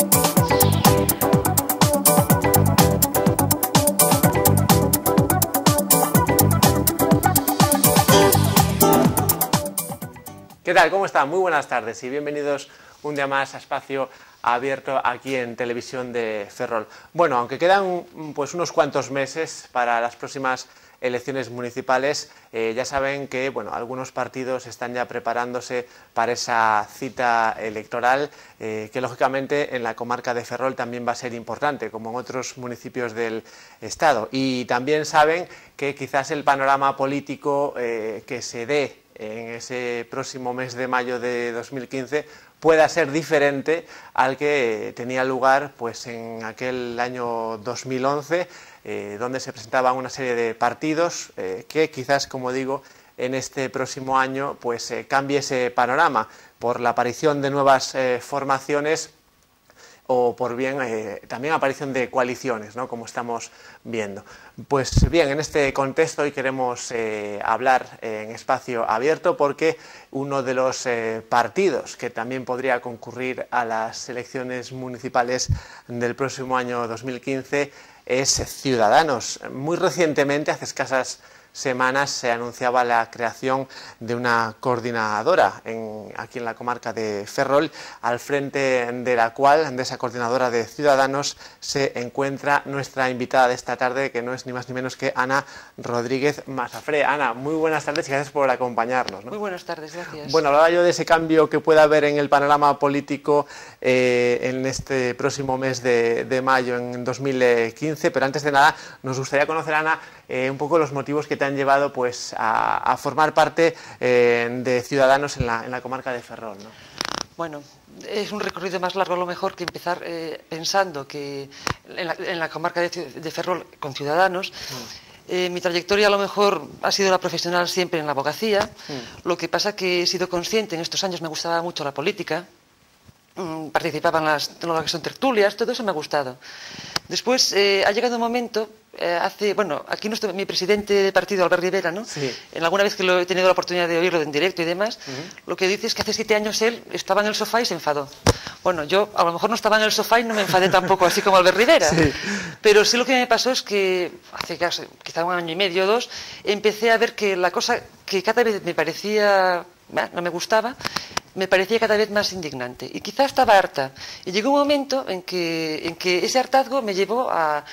¿Qué tal? ¿Cómo están? Muy buenas tardes y bienvenidos un día más a Espacio Abierto aquí en Televisión de Ferrol. Bueno, aunque quedan pues unos cuantos meses para las próximas elecciones municipales, eh, ya saben que bueno, algunos partidos están ya preparándose para esa cita electoral, eh, que lógicamente en la comarca de Ferrol también va a ser importante, como en otros municipios del Estado. Y también saben que quizás el panorama político eh, que se dé en ese próximo mes de mayo de 2015 pueda ser diferente al que tenía lugar pues, en aquel año 2011, eh, donde se presentaban una serie de partidos eh, que quizás, como digo, en este próximo año pues, eh, cambie ese panorama por la aparición de nuevas formaciones o por bien eh, también aparición de coaliciones, ¿no? como estamos viendo. Pues bien, en este contexto hoy queremos eh, hablar en espacio abierto porque uno de los eh, partidos que también podría concurrir a las elecciones municipales del próximo año 2015 es Ciudadanos. Muy recientemente, hace escasas semanas se anunciaba la creación de una coordinadora aquí en la comarca de Ferrol, al frente de la cual, de esa coordinadora de ciudadanos, se encuentra nuestra invitada de esta tarde, que no es ni más ni menos que Ana Rodríguez Masafre. Ana, muy buenas tardes y gracias por acompañarnos. Muy buenas tardes, gracias. Bueno, hablaba yo de ese cambio que pueda haber en el panorama político eh, en este próximo mes de, de mayo, en 2015, pero antes de nada nos gustaría conocer, Ana, eh, un poco los motivos que te han llevado pues, a, formar parte eh, de Ciudadanos en la, comarca de Ferrol. ¿no? Bueno, es un recorrido más largo a lo mejor que empezar eh, pensando que en la, comarca de, Ferrol con Ciudadanos. Mm. mi trayectoria a lo mejor ha sido la profesional siempre en la abogacía, mm. lo que pasa que he sido consciente, en estos años me gustaba mucho la política, mm, participaba en las, en son tertulias, todo eso me ha gustado. Después ha llegado un momento eh, hace, bueno, aquí nuestro, mi presidente de partido, Albert Rivera, ¿no? En alguna vez que lo he tenido la oportunidad de oírlo en directo y demás, lo que dice es que hace siete años él estaba en el sofá y se enfadó. Bueno, yo a lo mejor no estaba en el sofá y no me enfadé tampoco así como Albert Rivera, pero sí lo que me pasó es que hace quizá un año y medio o dos, empecé a ver que la cosa que cada vez me parecía, no me gustaba, me parecía cada vez más indignante. Y quizá estaba harta. Y llegó un momento en que, en que ese hartazgo me llevó a,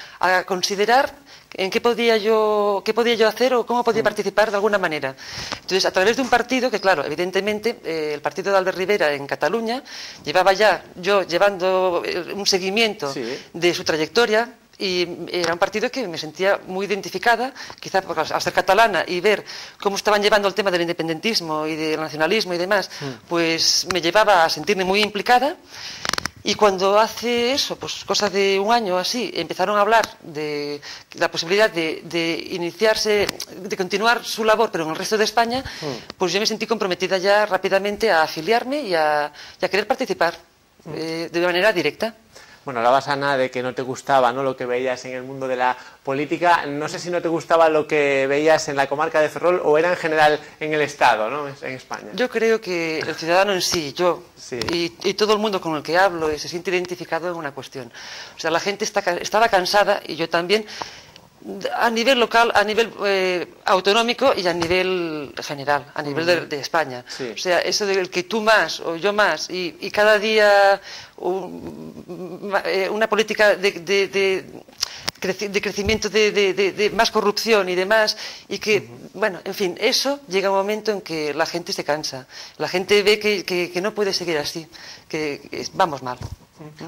considerar en qué podía, yo, qué podía yo hacer o cómo podía participar de alguna manera. Entonces, a través de un partido que, claro, evidentemente, eh, el partido de Albert Rivera en Cataluña, llevaba ya yo llevando eh, un seguimiento de su trayectoria, y era un partido que me sentía muy identificada, quizá al ser catalana y ver cómo estaban llevando el tema del independentismo y del nacionalismo y demás, mm. pues me llevaba a sentirme muy implicada. Y cuando hace eso, pues cosa de un año así, empezaron a hablar de la posibilidad de, iniciarse, de continuar su labor, pero en el resto de España, mm. pues yo me sentí comprometida ya rápidamente a afiliarme y a, querer participar mm. eh, de manera directa. Bueno, hablabas, Ana, de que no te gustaba ¿no? lo que veías en el mundo de la política. No sé si no te gustaba lo que veías en la comarca de Ferrol o era en general en el Estado, ¿no? en España. Yo creo que el ciudadano en sí, yo Y, todo el mundo con el que hablo se siente identificado en una cuestión. O sea, la gente estaba cansada y yo también a nivel local, a nivel eh, autonómico y a nivel general, a nivel de, España. O sea, eso del que tú más o yo más y, cada día eh, una política de, de, crecimiento de, más corrupción y demás y que, bueno, en fin, eso llega un momento en que la gente se cansa, la gente ve que, que no puede seguir así, que vamos mal.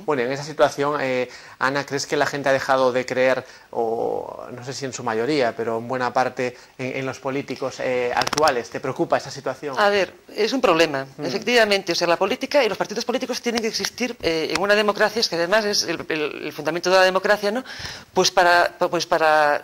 Bueno, en esa situación, eh, Ana, ¿crees que la gente ha dejado de creer, o no sé si en su mayoría, pero en buena parte en, los políticos eh, actuales? ¿Te preocupa esa situación? A ver, es un problema, mm. efectivamente. O sea, la política y los partidos políticos tienen que existir eh, en una democracia, es que además es el, fundamento de la democracia, ¿no? Pues para, pues para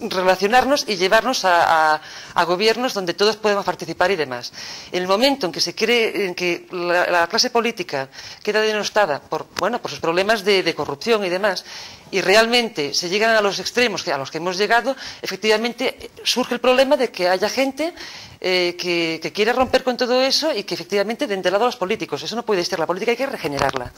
relacionarnos y llevarnos a, gobiernos donde todos podemos participar y demás. En el momento en que se cree, en que la clase política queda denostada por, bueno, por sus problemas de, corrupción y demás, y realmente se llegan a los extremos a los que hemos llegado, efectivamente surge el problema de que haya gente eh, que, quiere romper con todo eso y que efectivamente den de lado a los políticos. Eso no puede ser. La política hay que regenerarla.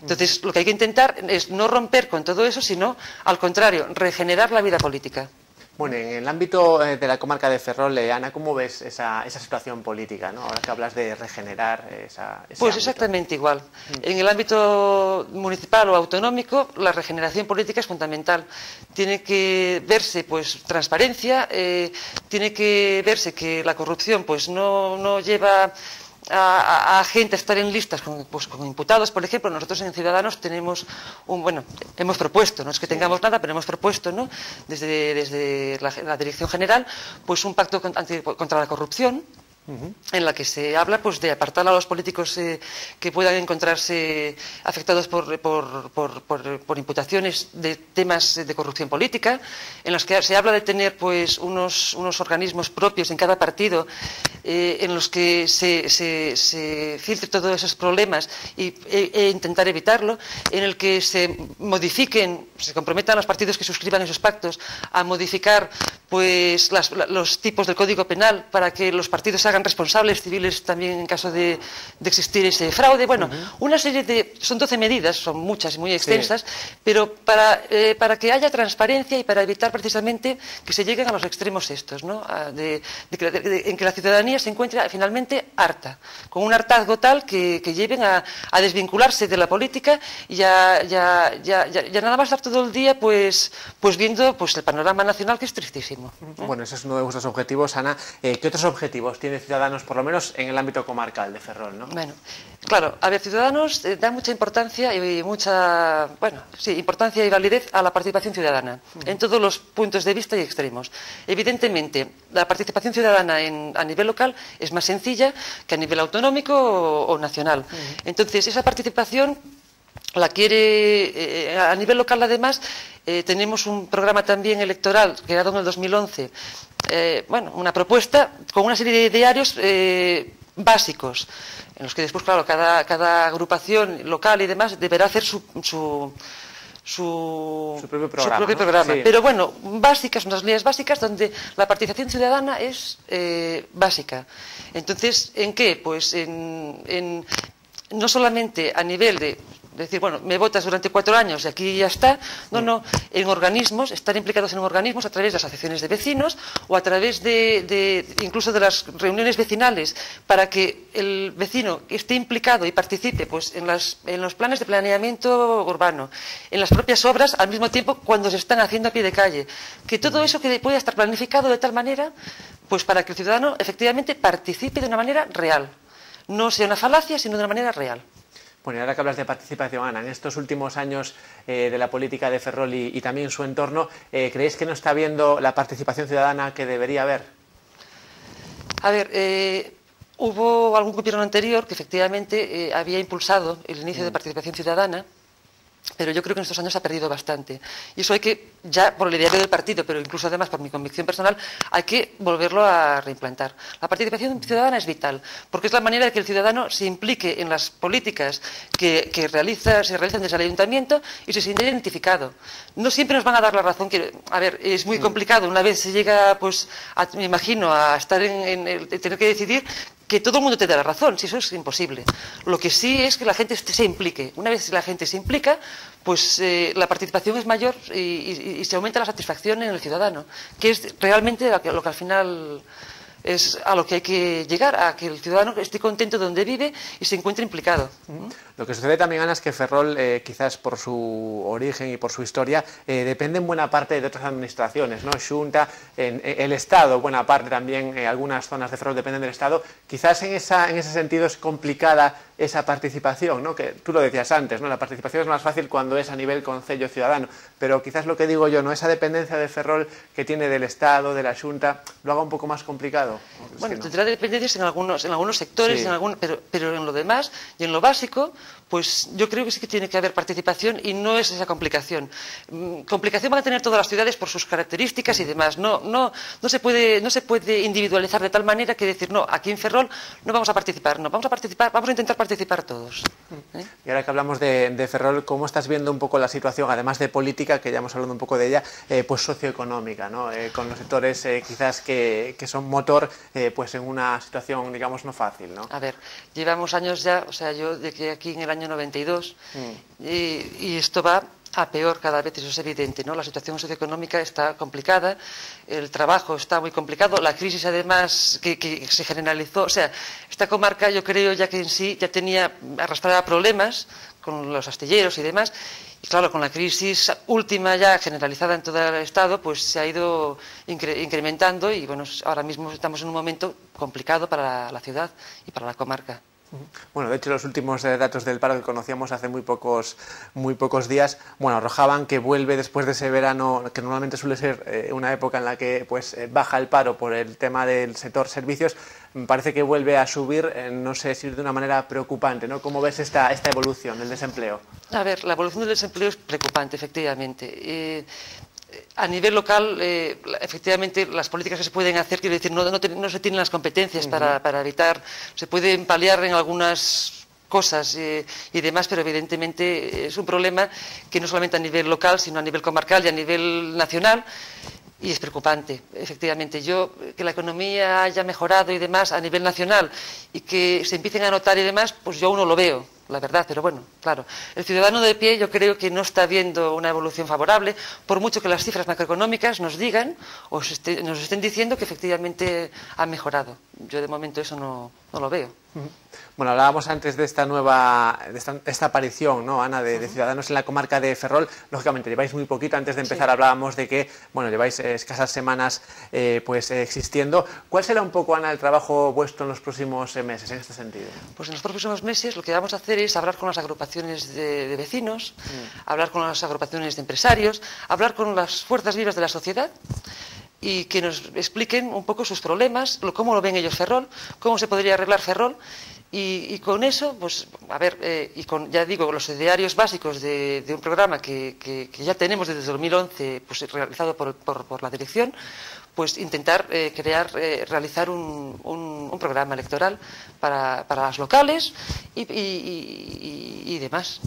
Entonces, lo que hay que intentar es no romper con todo eso, sino, al contrario, regenerar la vida política. Bueno, en el ámbito eh, de la comarca de Ferrol, eh, Ana, ¿cómo ves esa, situación política? ¿no? Ahora que hablas de regenerar esa. pues exactamente igual. Mm. En el ámbito municipal o autonómico, la regeneración política es fundamental. Tiene que verse, pues, transparencia, eh, tiene que verse que la corrupción, pues, no, no lleva a, gente estar en listas con, pues, con, imputados, por ejemplo, nosotros en Ciudadanos tenemos un, bueno, hemos propuesto, no es que tengamos nada, pero hemos propuesto, ¿no? Desde, desde la, Dirección General, pues un pacto contra la corrupción, en la que se habla pues, de apartar a los políticos eh, que puedan encontrarse afectados por, imputaciones de temas de corrupción política, en las que se habla de tener pues, unos, organismos propios en cada partido eh, en los que se, se, filtre todos esos problemas y, e, e, intentar evitarlo, en el que se modifiquen, se comprometan los partidos que suscriban esos pactos a modificar pues, los tipos del Código Penal para que los partidos hagan responsables civiles también en caso de, existir ese fraude. Bueno, una serie de. Son 12 medidas, son muchas y muy extensas, pero para, eh, para que haya transparencia y para evitar precisamente que se lleguen a los extremos estos, ¿no? de, en que la ciudadanía se encuentre finalmente harta, con un hartazgo tal que, lleven a, desvincularse de la política y ya, ya, ya, ya, nada más estar todo el día pues, pues viendo pues, el panorama nacional que es tristísimo. Bueno, ese es uno de vuestros objetivos, Ana. Eh, ¿Qué otros objetivos tiene Ciudadanos, por lo menos en el ámbito comarcal de Ferrol, ¿no? Bueno, claro, a ver, Ciudadanos eh, da mucha importancia y mucha, bueno, sí, importancia y validez a la participación ciudadana, en todos los puntos de vista y extremos. Evidentemente, la participación ciudadana a nivel local es más sencilla que a nivel autonómico o, nacional. Entonces, esa participación la quiere, eh, a nivel local además, eh, tenemos un programa también electoral creado en el 2011 eh, bueno, una propuesta con una serie de diarios eh, básicos, en los que después, claro, cada, cada, agrupación local y demás deberá hacer su, su su, propio programa. Pero bueno, básicas, unas líneas básicas donde la participación ciudadana es eh, básica. Entonces, ¿en qué? Pues en, en, no solamente a nivel de decir, bueno, me votas durante cuatro años y aquí ya está. No, no, en organismos, estar implicados en organismos a través de asociaciones de vecinos o a través de, incluso de las reuniones vecinales para que el vecino esté implicado y participe pues, en, las, en los planes de planeamiento urbano, en las propias obras, al mismo tiempo cuando se están haciendo a pie de calle. Que todo eso que pueda estar planificado de tal manera, pues para que el ciudadano efectivamente participe de una manera real. No sea una falacia, sino de una manera real. Bueno, y ahora que hablas de participación, Ana, en estos últimos años eh, de la política de Ferrol y, también su entorno, eh, ¿creéis que no está habiendo la participación ciudadana que debería haber? A ver, eh, hubo algún gobierno anterior que efectivamente había impulsado el inicio de mm. participación ciudadana pero yo creo que en estos años ha perdido bastante. Y eso hay que, ya por el ideario del partido, pero incluso además por mi convicción personal, hay que volverlo a reimplantar. La participación ciudadana es vital, porque es la manera de que el ciudadano se implique en las políticas que, se realizan desde el ayuntamiento y se sienta identificado. No siempre nos van a dar la razón. Que, a ver, es muy mm. complicado. Una vez se llega, pues, me imagino, a estar en, el, tener que decidir que todo el mundo te dé la razón, si eso es imposible. Lo que sí es que la gente se implique. Una vez que la gente se implica, pues eh, la participación es mayor y, se aumenta la satisfacción en el ciudadano, que es realmente lo que, lo que al final es a lo que hay que llegar, a que el ciudadano esté contento donde vive y se encuentre implicado. Lo que sucede también, Ana, es que Ferrol, eh, quizás por su origen y por su historia, eh, depende en buena parte de otras administraciones, ¿no? Junta, en, el Estado, buena parte también, eh, algunas zonas de Ferrol dependen del Estado. Quizás en, esa, en ese sentido es complicada esa participación, ¿no? Que tú lo decías antes, ¿no? La participación es más fácil cuando es a nivel concello ciudadano, pero quizás lo que digo yo, ¿no? Esa dependencia de Ferrol que tiene del Estado, de la Junta, lo haga un poco más complicado. Bueno, tendrá dependencias en algunos, en algunos sectores, en algún, pero, pero en lo demás y en lo básico, pues yo creo que sí que tiene que haber participación y no es esa complicación. Mm, complicación van a tener todas las ciudades por sus características y demás. No, no, no, se puede, no se puede individualizar de tal manera que decir, no, aquí en Ferrol no vamos a participar, no, vamos a participar, vamos a intentar participar todos. ¿eh? Y ahora que hablamos de, Ferrol, ¿cómo estás viendo un poco la situación, además de política, que ya hemos hablado un poco de ella, eh, pues socioeconómica, ¿no? Eh, con los sectores quizás que, que, son motor pues en una situación, digamos, no fácil, ¿no? A ver, llevamos años ya, o sea, yo de que aquí en el año 92 mm. y, esto va a peor cada vez, eso es evidente, ¿no? La situación socioeconómica está complicada, el trabajo está muy complicado, la crisis además que, se generalizó, o sea, esta comarca yo creo ya que en sí ya tenía arrastrada problemas con los astilleros y demás, y claro, con la crisis última ya generalizada en todo el Estado, pues se ha ido incrementando y bueno, ahora mismo estamos en un momento complicado para la ciudad y para la comarca. Bueno, de hecho los últimos eh, datos del paro que conocíamos hace muy pocos, muy pocos días, bueno, arrojaban que vuelve después de ese verano, que normalmente suele ser eh, una época en la que pues eh, baja el paro por el tema del sector servicios, parece que vuelve a subir, no sé si de una manera preocupante, ¿no? ¿Cómo ves esta, esta evolución del desempleo? A ver, la evolución del desempleo es preocupante, efectivamente a nivel local, eh, efectivamente, las políticas que se pueden hacer, quiero decir, no, se tienen las competencias para, evitar, se pueden paliar en algunas cosas eh, y demás, pero evidentemente es un problema que no solamente a nivel local, sino a nivel comarcal y a nivel nacional. Y es preocupante, efectivamente. Yo, que la economía haya mejorado y demás a nivel nacional y que se empiecen a notar y demás, pues yo aún no lo veo la verdad, pero bueno, claro. El ciudadano de pie yo creo que no está viendo una evolución favorable, por mucho que las cifras macroeconómicas nos digan o nos estén diciendo que efectivamente ha mejorado. Yo de momento eso no, no lo veo. Bueno, hablábamos antes de esta nueva, de esta, aparición, ¿no, Ana, de, Ciudadanos en la comarca de Ferrol. Lógicamente, lleváis muy poquito. Antes de empezar hablábamos de que, bueno, lleváis escasas semanas eh, pues existiendo. ¿Cuál será un poco, Ana, el trabajo vuestro en los próximos meses en este sentido? Pues en los próximos meses lo que vamos a hacer es hablar con las agrupaciones de, vecinos, mm. hablar con las agrupaciones de empresarios, hablar con las fuerzas vivas de la sociedad y que nos expliquen un poco sus problemas, cómo lo ven ellos Ferrol, cómo se podría arreglar Ferrol. Y, con eso, pues, a ver, eh, y con, ya digo, los idearios básicos de, un programa que, ya tenemos desde 2011, pues, realizado por, por, la dirección, pues intentar eh, crear, eh, realizar un, un, programa electoral para, para las locales y, y demás.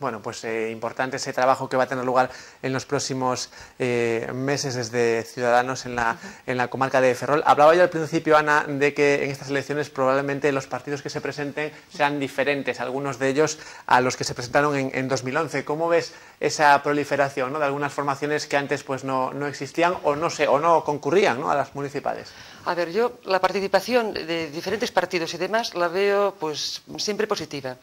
Bueno, pues eh, importante ese trabajo que va a tener lugar en los próximos eh, meses desde Ciudadanos en la, en la comarca de Ferrol. Hablaba yo al principio, Ana, de que en estas elecciones probablemente los partidos que se presenten sean diferentes, algunos de ellos a los que se presentaron en, en 2011. ¿Cómo ves esa proliferación ¿no? de algunas formaciones que antes pues, no, no existían o no, se, o no concurrían ¿no? a las municipales? A ver, yo la participación de diferentes partidos y demás la veo pues siempre positiva.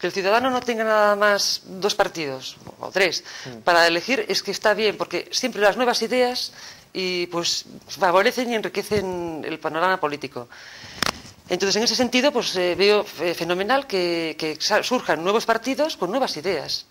Que el ciudadano no tenga nada más dos partidos o tres mm. para elegir es que está bien, porque siempre las nuevas ideas y pues favorecen y enriquecen el panorama político. Entonces, en ese sentido, pues eh, veo eh, fenomenal que, surjan nuevos partidos con nuevas ideas.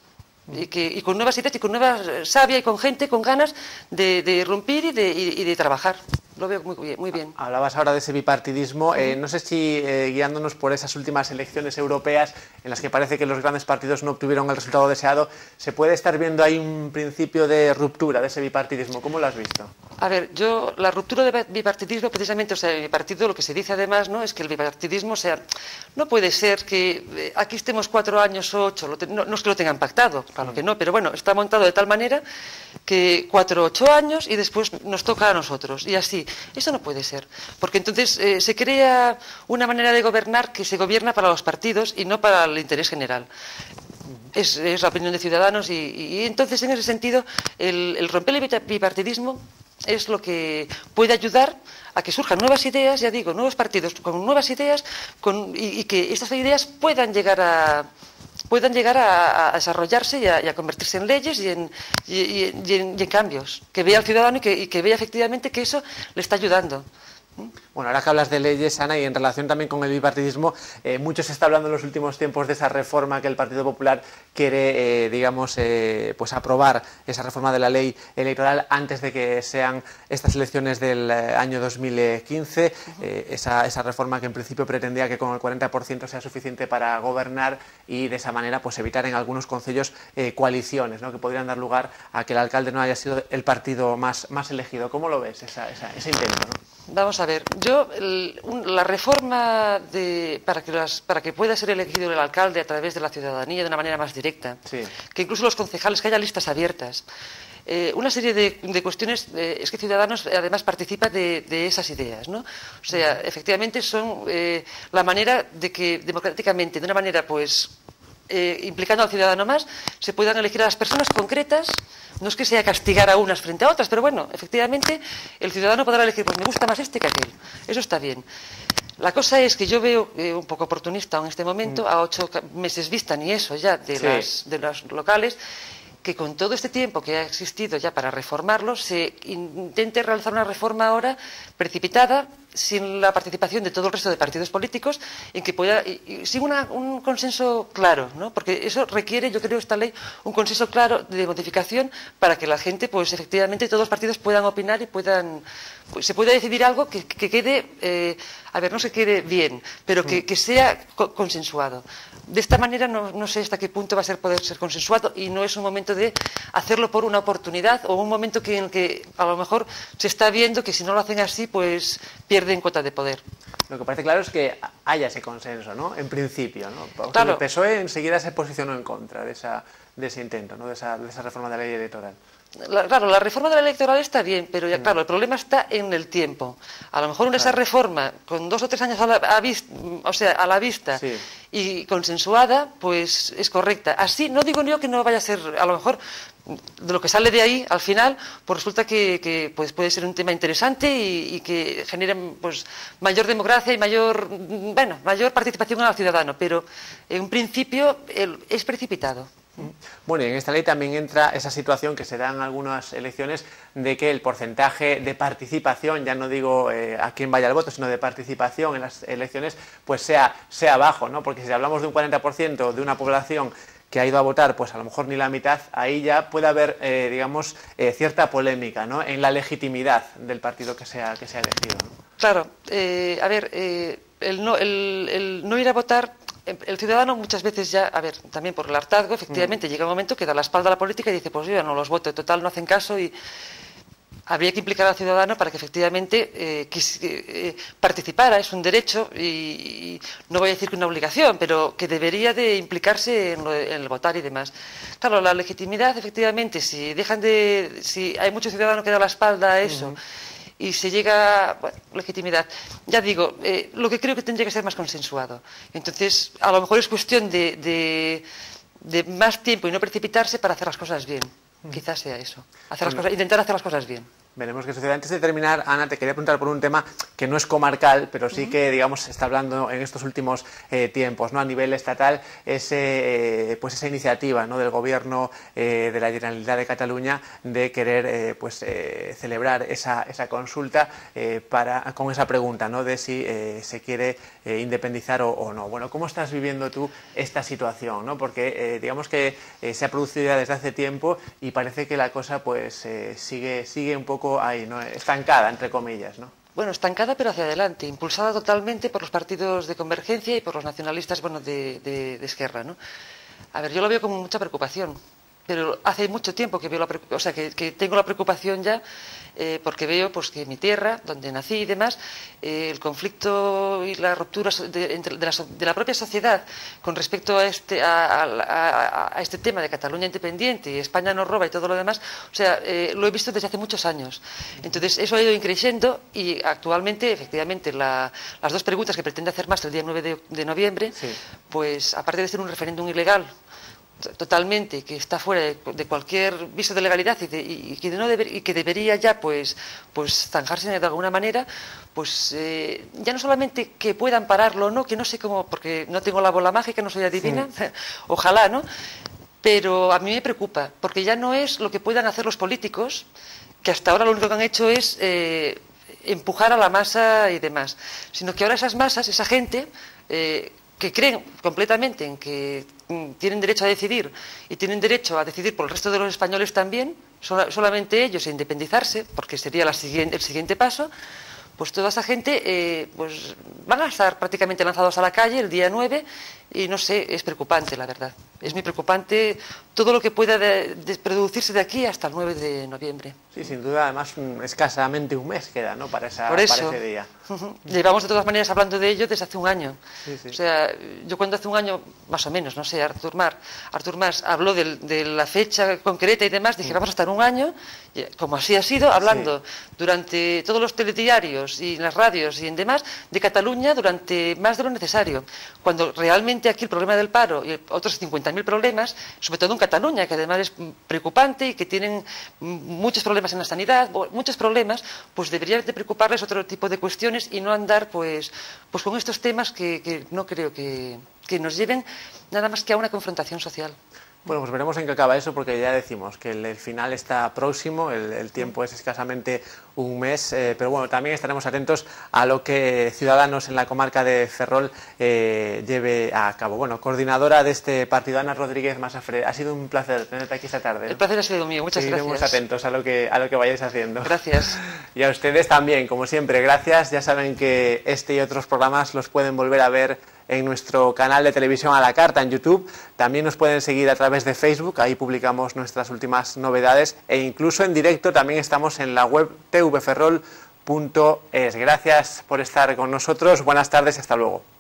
Y, que, y, con nuevas ideas y con nueva sabia y con gente con ganas de, de y de, y de trabajar lo veo muy bien. Muy bien. Hablabas ahora de ese bipartidismo. Eh, no sé si eh, guiándonos por esas últimas elecciones europeas en las que parece que los grandes partidos no obtuvieron el resultado deseado, ¿se puede estar viendo ahí un principio de ruptura de ese bipartidismo? ¿Cómo lo has visto? A ver, yo, la ruptura del bipartidismo, precisamente, o sea, el bipartido, lo que se dice además, ¿no? Es que el bipartidismo, o sea, no puede ser que eh, aquí estemos cuatro años o ocho, no, es que lo tengan pactado, claro que no, pero bueno, está montado de tal manera que cuatro o ocho años y después nos toca a nosotros, y así. Eso no puede ser, porque entonces eh, se crea una manera de gobernar que se gobierna para los partidos y no para el interés general. Es, la opinión de ciudadanos y, entonces en ese sentido el, romper el bipartidismo es lo que puede ayudar a que surjan nuevas ideas, ya digo, nuevos partidos con nuevas ideas y, que estas ideas puedan llegar a, puedan llegar a, desarrollarse y a, convertirse en leyes y en, cambios. Que vea al ciudadano y que, vea efectivamente que eso le está ayudando. Bueno, ahora que hablas de leyes, Ana, y en relación también con el bipartidismo, eh, mucho se está hablando en los últimos tiempos de esa reforma que el Partido Popular quiere, eh, digamos, eh, pues aprobar, esa reforma de la ley electoral antes de que sean estas elecciones del año 2015, esa, esa, reforma que en principio pretendía que con el 40% sea suficiente para gobernar y de esa manera pues evitar en algunos concellos coaliciones, ¿no? que podrían dar lugar a que el alcalde no haya sido el partido más, elegido. ¿Cómo lo ves esa, ese intento? ¿no? Vamos a ver, yo la reforma de, para, que para que pueda ser elegido el alcalde a través de la ciudadanía de una manera más directa, que incluso los concejales, que haya listas abiertas, eh, una serie de, cuestiones eh, es que Ciudadanos además participa de, esas ideas, ¿no? O sea, efectivamente son eh, la manera de que democráticamente, de una manera pues implicando al ciudadano más, se puedan elegir a las personas concretas no es que sea castigar a unas frente a otras, pero bueno, efectivamente el ciudadano podrá elegir, pues me gusta más este que aquel. Eso está bien. La cosa es que yo veo eh, un poco oportunista en este momento, mm. a ocho meses vista, ni eso ya, de, las, de los locales, que con todo este tiempo que ha existido ya para reformarlo, se intente realizar una reforma ahora precipitada, sin la participación de todo el resto de partidos políticos, en que pueda, y, sin un consenso claro, ¿no? porque eso requiere, yo creo, esta ley, un consenso claro de modificación para que la gente, pues efectivamente, todos los partidos puedan opinar y puedan, pues, se pueda decidir algo que, quede, eh, a ver, no se quede bien, pero que, mm. sea consensuado. De esta manera no, no, sé hasta qué punto va a ser poder ser consensuado y no es un momento de hacerlo por una oportunidad o un momento que, en el que a lo mejor se está viendo que si no lo hacen así, pues pierden cuota de poder. Lo que parece claro es que haya ese consenso, ¿no? En principio, ¿no? Claro. El PSOE enseguida se posicionó en contra de, esa, de ese intento, ¿no? De esa, de esa reforma de la ley electoral claro, la reforma de la electoral está bien, pero ya, mm. claro, el problema está en el tiempo. A lo mejor esa reforma, con dos o tres años a la, vista, o sea, a la vista y consensuada, pues es correcta. Así, no digo yo que no vaya a ser, a lo mejor, de lo que sale de ahí, al final, pues resulta que, pues puede ser un tema interesante y, que genere pues, mayor democracia y mayor, bueno, mayor participación al ciudadano, pero en un principio es precipitado. Bueno, y en esta ley también entra esa situación que se da en algunas elecciones de que el porcentaje de participación, ya no digo eh, a quién vaya el voto, sino de participación en las elecciones, pues sea, sea bajo, ¿no? Porque si hablamos de un 40% de una población que ha ido a votar, pues a lo mejor ni la mitad, ahí ya puede haber, eh, digamos, eh, cierta polémica, ¿no? En la legitimidad del partido que sea, que sea elegido. Claro, a ver, el no, el no ir a votar el ciudadano muchas veces ya, a ver, también por el hartazgo, efectivamente, mm. llega un momento que da la espalda a la política y dice, pues yo ya no los voto, total no hacen caso y habría que implicar al ciudadano para que efectivamente eh, eh, participara, es un derecho y, no voy a decir que una obligación, pero que debería de implicarse en, el votar y demás. Claro, la legitimidad, efectivamente, si dejan de, si hay muchos ciudadanos que dan la espalda a eso y se llega a legitimidad. Ya digo, eh, lo que creo que tendría que ser más consensuado. Entonces, a lo mejor es cuestión de, de, más tiempo y no precipitarse para hacer las cosas bien. Mm. Quizás sea eso. Hacer las cosas, intentar hacer las cosas bien. Veremos qué sucede. Antes de terminar, Ana, te quería preguntar por un tema que no es comarcal, pero sí que, digamos, se está hablando en estos últimos eh, tiempos, ¿no? A nivel estatal, ese, eh, pues esa iniciativa, ¿no? Del gobierno eh, de la Generalitat de Cataluña de querer, pues, celebrar esa, esa consulta para, con esa pregunta, ¿no? De si se quiere independizar o, no. Bueno, ¿cómo estás viviendo tú esta situación, ¿no? Porque, digamos que se ha producido ya desde hace tiempo y parece que la cosa, pues, sigue, sigue un poco ahí, ¿no? estancada, entre comillas, ¿no? Bueno, estancada pero hacia adelante, impulsada totalmente por los partidos de convergencia y por los nacionalistas, bueno, de, Esquerra, ¿no? A ver, yo lo veo con mucha preocupación pero hace mucho tiempo que veo la o sea, que, tengo la preocupación ya eh, porque veo pues que mi tierra, donde nací y demás, eh, el conflicto y la ruptura de, la, propia sociedad con respecto a este, a, este tema de Cataluña independiente y España nos roba y todo lo demás, o sea, eh, lo he visto desde hace muchos años. Entonces, eso ha ido increciendo y actualmente, efectivamente, las dos preguntas que pretende hacer más el día 9 de, noviembre, pues aparte de ser un referéndum ilegal, totalmente, que está fuera de, cualquier viso de legalidad y, que no y, que debería ya pues, pues zanjarse de alguna manera, pues eh, ya no solamente que puedan pararlo, no, que no sé cómo, porque no tengo la bola mágica, no soy adivina, ojalá, ¿no? Pero a mí me preocupa, porque ya no es lo que puedan hacer los políticos, que hasta ahora lo único que han hecho es eh, empujar a la masa y demás, sino que ahora esas masas, esa gente eh, que creen completamente en que mm, tienen derecho a decidir y tienen derecho a decidir por el resto de los españoles también, solamente ellos a independizarse, porque sería el siguiente paso, pues toda esa gente eh, pues van a estar prácticamente lanzados a la calle el día 9 y no sé, es preocupante la verdad. Es muy preocupante todo lo que pueda producirse de aquí hasta el 9 de noviembre. Sí, sin duda, además escasamente un mes queda ¿no? para, esa, para ese día. Llevamos de todas maneras hablando de ello desde hace un año. O sea, yo cuando hace un año, más o menos, no sé, Artur Mar, Artur Mas habló de, la fecha concreta y demás, dije, mm. vamos a estar un año, como así ha sido, hablando durante todos los telediarios y las radios y en demás, de Cataluña durante más de lo necesario. Cuando realmente aquí el problema del paro y otros 50.000 problemas, sobre todo en Cataluña, que además es preocupante y que tienen muchos problemas en la sanidad, muchos problemas, pues debería de preocuparles otro tipo de cuestiones y no andar pues, pues con estos temas que, no creo que nos lleven nada más que a una confrontación social. Bueno, pues veremos en qué acaba eso, porque ya decimos que el, final está próximo, el, tiempo es escasamente un mes, eh, pero bueno, también estaremos atentos a lo que Ciudadanos en la comarca de Ferrol eh, lleve a cabo. Bueno, coordinadora de este partido, Ana Rodríguez Masafre, ha sido un placer tenerte aquí esta tarde. El placer ha sido mío, muchas Seguiremos atentos a lo, que, a lo que vayáis haciendo. Gracias. Y a ustedes también, como siempre, gracias. Ya saben que este y otros programas los pueden volver a ver en nuestro canal de televisión a la carta en YouTube. También nos pueden seguir a través de Facebook, ahí publicamos nuestras últimas novedades e incluso en directo también estamos en la web tvferrol.es. Gracias por estar con nosotros, buenas tardes y hasta luego.